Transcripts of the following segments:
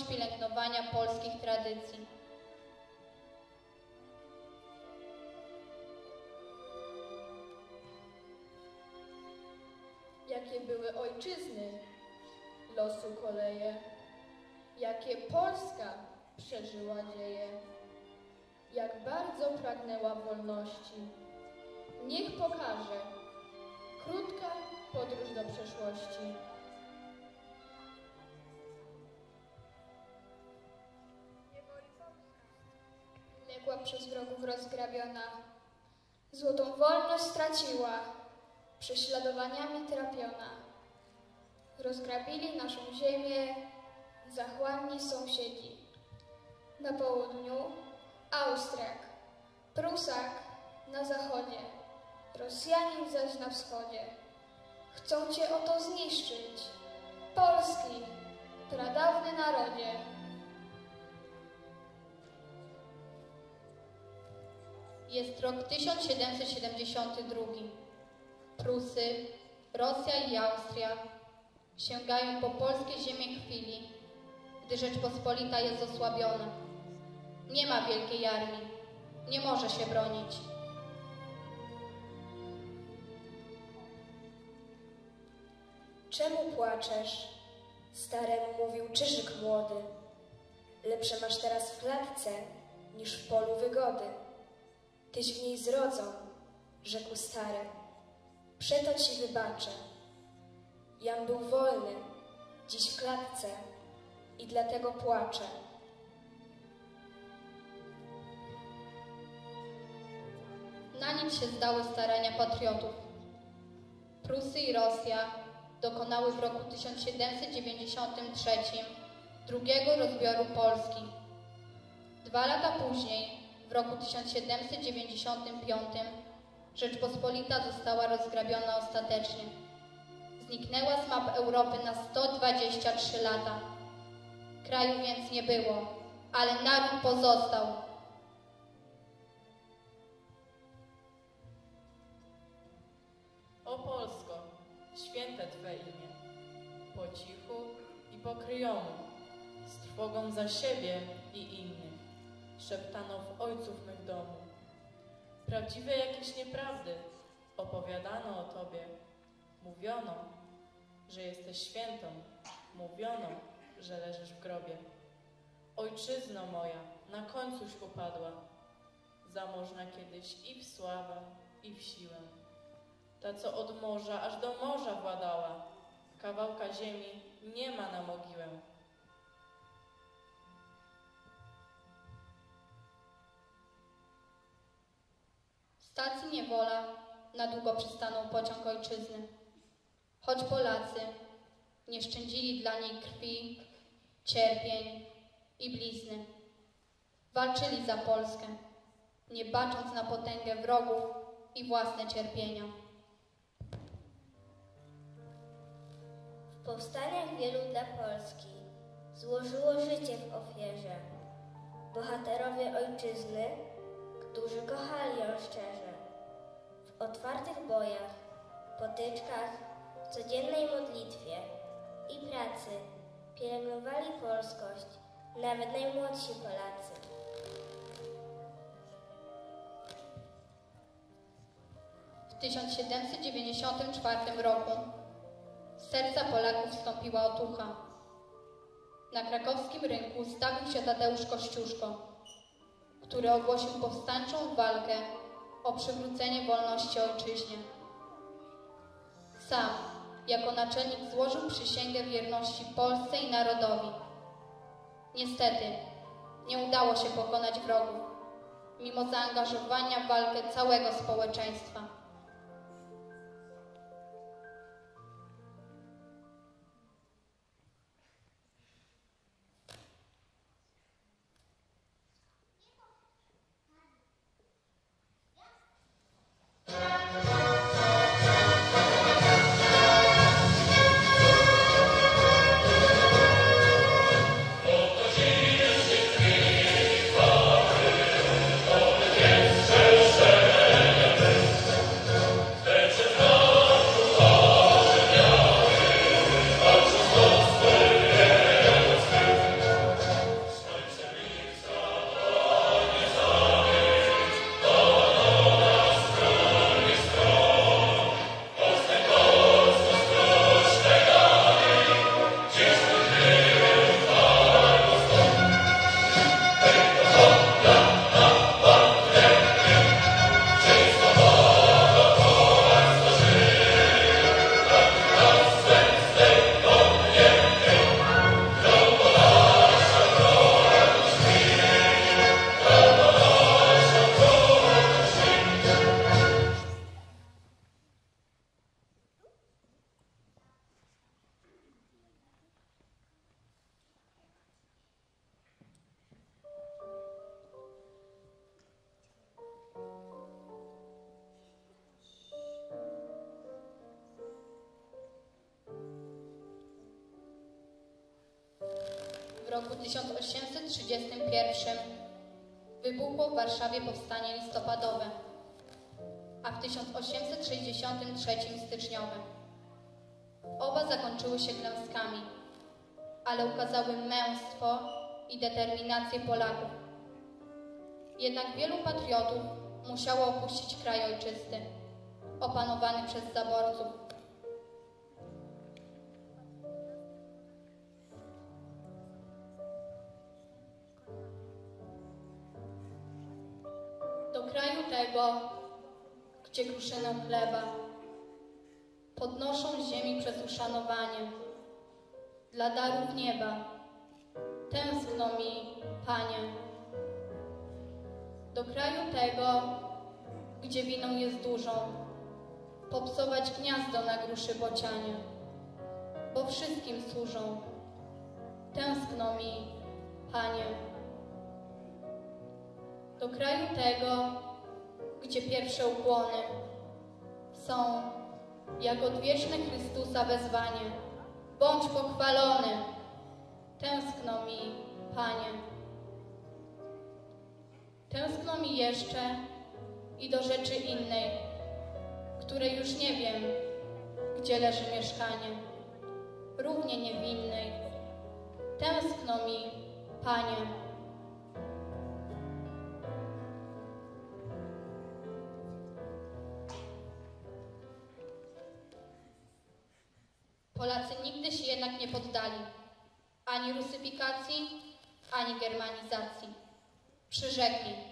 możliwość pielęgnowania polskich tradycji. Jakie były ojczyzny losu koleje, jakie Polska przeżyła dzieje, jak bardzo pragnęła wolności. Niech pokaże krótka podróż do przeszłości. Rozgrabiona, złotą wolność straciła, prześladowaniami trapiona. Rozgrabili naszą ziemię zachłanni sąsiedzi. Na południu Austriak, Prusak na zachodzie, Rosjanin zaś na wschodzie. Chcą cię oto zniszczyć, Polski, pradawny narodzie. Jest rok 1772. Prusy, Rosja i Austria sięgają po polskie ziemie chwili, gdy Rzeczpospolita jest osłabiona. Nie ma wielkiej armii, nie może się bronić. Czemu płaczesz? Staremu mówił Czyżyk młody. Lepsze masz teraz w klatce, niż w polu wygody. Tyś w niej zrodzą, rzekł stary. Przeto ci wybaczę. Jam był wolny, dziś w klatce i dlatego płaczę. Na nic się zdały starania patriotów. Prusy i Rosja dokonały w roku 1793 drugiego rozbioru Polski. Dwa lata później, w roku 1795, Rzeczpospolita została rozgrabiona ostatecznie. Zniknęła z map Europy na 123 lata. Kraju więc nie było, ale naród pozostał. O Polsko, święte Twe imię, po cichu i po kryjomu, z trwogą za siebie i innych, szeptano w ojców mych domu. Prawdziwe jakieś nieprawdy opowiadano o Tobie, mówiono, że jesteś świętą, mówiono, że leżysz w grobie. Ojczyzno moja, na końcuś upadła, zamożna kiedyś i w sławę, i w siłę ta co od morza aż do morza władała. Kawałka ziemi nie ma na mogiłę. Stacji Niewola na długo przystanął pociąg ojczyzny. Choć Polacy nie szczędzili dla niej krwi, cierpień i blizny. Walczyli za Polskę, nie bacząc na potęgę wrogów i własne cierpienia. W powstaniach wielu dla Polski złożyło życie w ofierze. Bohaterowie ojczyzny, którzy kochali ją szczerze. W otwartych bojach, potyczkach, codziennej modlitwie i pracy pielęgnowali polskość nawet najmłodsi Polacy. W 1794 roku z serca Polaków wstąpiła otucha. Na krakowskim rynku stawił się Tadeusz Kościuszko, który ogłosił powstańczą walkę o przywrócenie wolności ojczyźnie. Sam, jako naczelnik, złożył przysięgę wierności Polsce i narodowi. Niestety, nie udało się pokonać wrogów, mimo zaangażowania w walkę całego społeczeństwa. Roku 1831 wybuchło w Warszawie powstanie listopadowe, a w 1863 styczniowe. Oba zakończyły się klęskami, ale ukazały męstwo i determinację Polaków. Jednak wielu patriotów musiało opuścić kraj ojczysty, opanowany przez zaborców. Tego, gdzie kruszyną chleba, podnoszą z ziemi przez uszanowanie dla darów nieba. Tęskno mi, Panie, do kraju tego, gdzie winą jest dużą, popsować gniazdo na gruszy bocianie, bo wszystkim służą. Tęskno mi, Panie, do kraju tego, gdzie pierwsze ukłony są jak odwieczne Chrystusa wezwanie. Bądź pochwalony. Tęskno mi, Panie. Tęskno mi jeszcze i do rzeczy innej, której już nie wiem, gdzie leży mieszkanie, równie niewinnej. Tęskno mi, Panie. Polacy nigdy się jednak nie poddali ani rusyfikacji, ani germanizacji. Przyrzekli.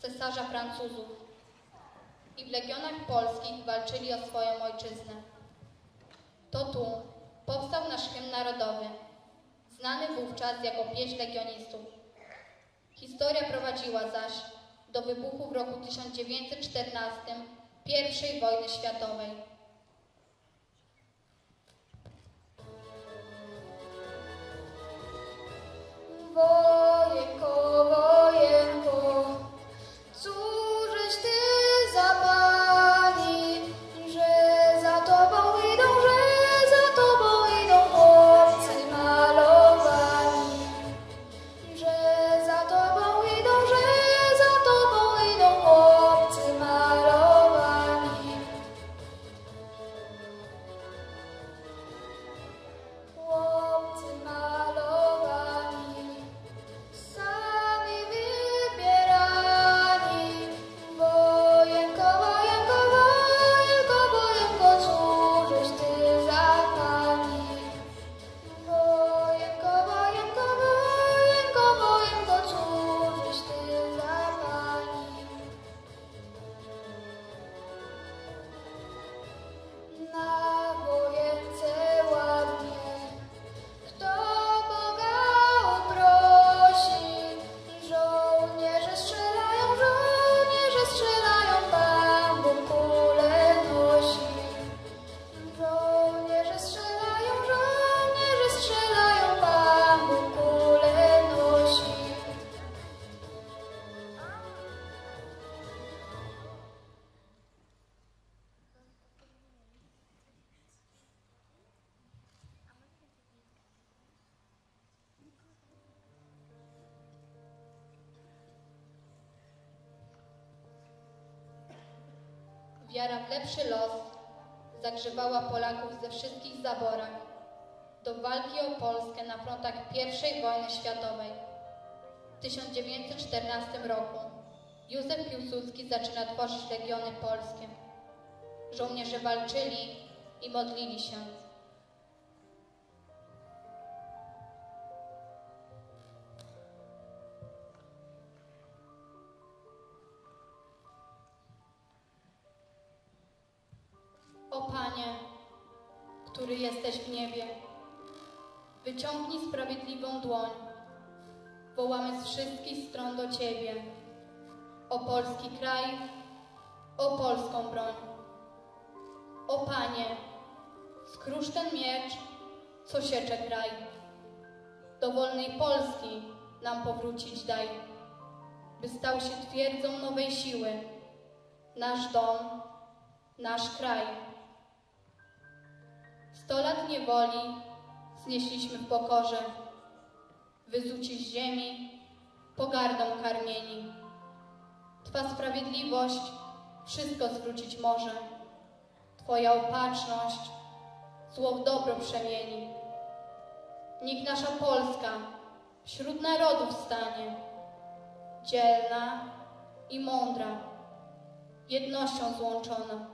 Cesarza Francuzów i w legionach polskich walczyli o swoją ojczyznę. To tu powstał nasz hymn narodowy, znany wówczas jako pieśń legionistów. Historia prowadziła zaś do wybuchu w roku 1914 I wojny światowej. Wojenko, lepszy los zagrzewała Polaków ze wszystkich zaborach do walki o Polskę na frontach I wojny światowej. W 1914 roku Józef Piłsudski zaczyna tworzyć legiony polskie. Żołnierze walczyli i modlili się. Jesteś w niebie, wyciągnij sprawiedliwą dłoń. Wołamy z wszystkich stron do Ciebie. O polski kraj, o polską broń. O Panie, skrusz ten miecz, co siecze kraj. Do wolnej Polski nam powrócić daj, by stał się twierdzą nowej siły. Nasz dom, nasz kraj. Sto lat niewoli znieśliśmy w pokorze, wyzuci z ziemi, pogardą karmieni. Twa sprawiedliwość wszystko zwrócić może, Twoja opatrzność zło w dobro przemieni. Niech nasza Polska wśród narodów stanie, dzielna i mądra, jednością złączona.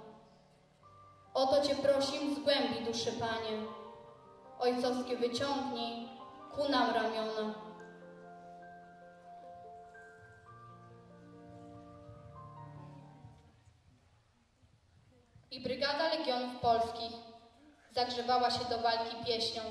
O to Cię prosim z głębi duszy, Panie. Ojcowskie wyciągnij ku nam ramiona. I Brygada Legionów Polskich zagrzewała się do walki pieśnią.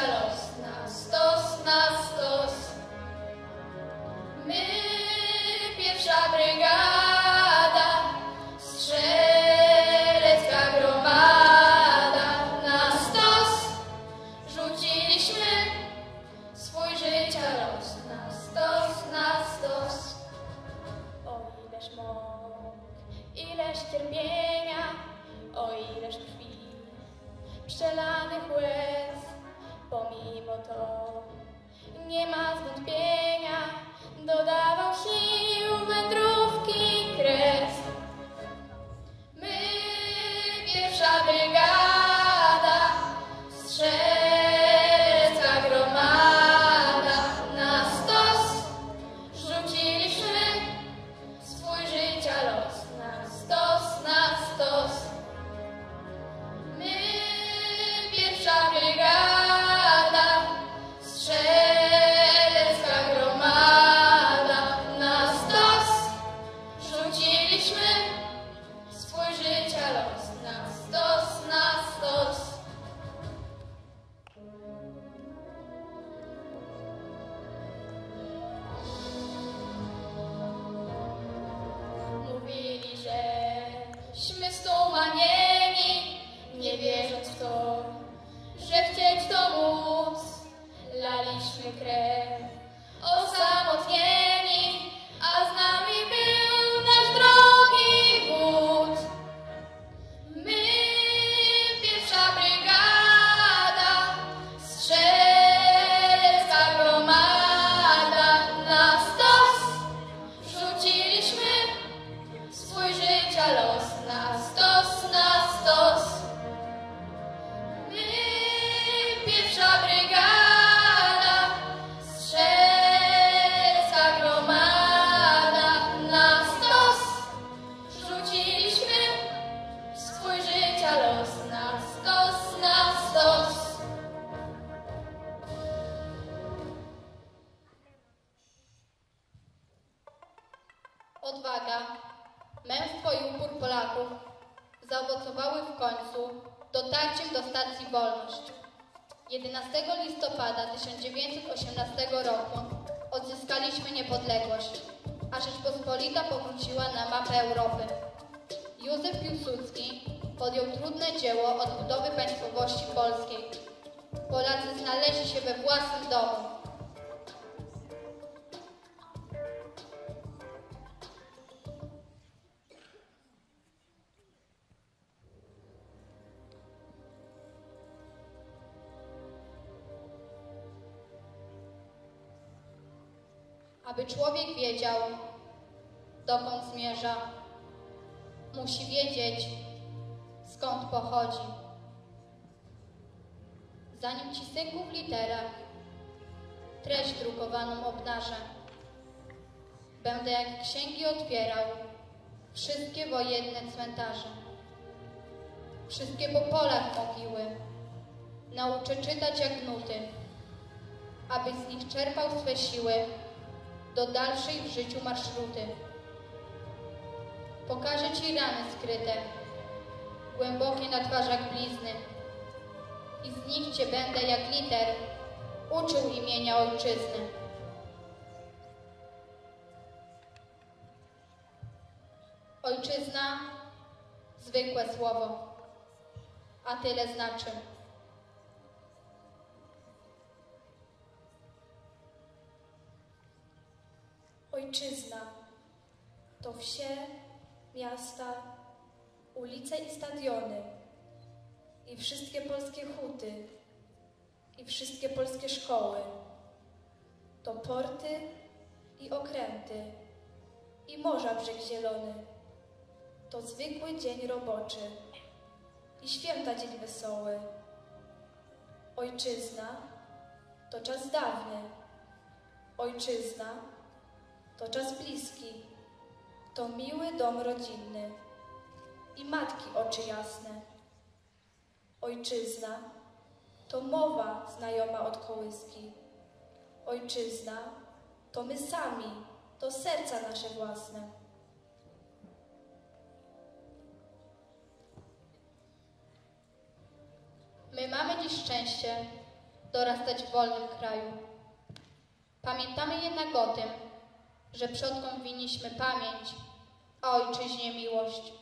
Los na stos, na stos. My, pierwsza brygada, Odwaga, męstwo i upór Polaków zaowocowały w końcu dotarciem do stacji Wolność. 11 listopada 1918 roku odzyskaliśmy niepodległość, a Rzeczpospolita powróciła na mapę Europy. Józef Piłsudski podjął trudne dzieło odbudowy państwowości polskiej. Polacy znaleźli się we własnym domu. Aby człowiek wiedział, dokąd zmierza, musi wiedzieć, skąd pochodzi. Zanim ci synku w literach treść drukowaną obnażę, będę jak księgi otwierał wszystkie wojenne cmentarze, wszystkie po polach mogiły, nauczę czytać jak nuty, abyś z nich czerpał swe siły do dalszej w życiu marszruty. Pokażę Ci rany skryte, głębokie na twarzach blizny i z nich Cię będę jak liter uczył imienia ojczyzny. Ojczyzna, zwykłe słowo, a tyle znaczy. Ojczyzna to wsie, miasta, ulice i stadiony, i wszystkie polskie huty, i wszystkie polskie szkoły. To porty i okręty, i morza brzeg zielony. To zwykły dzień roboczy i święta dzień wesoły. Ojczyzna to czas dawny. Ojczyzna to czas bliski, to miły dom rodzinny i matki oczy jasne. Ojczyzna to mowa znajoma od kołyski. Ojczyzna to my sami, to serca nasze własne. My mamy dziś szczęście dorastać w wolnym kraju. Pamiętamy jednak o tym, że przodkom winniśmy pamięć, ojczyźnie miłość.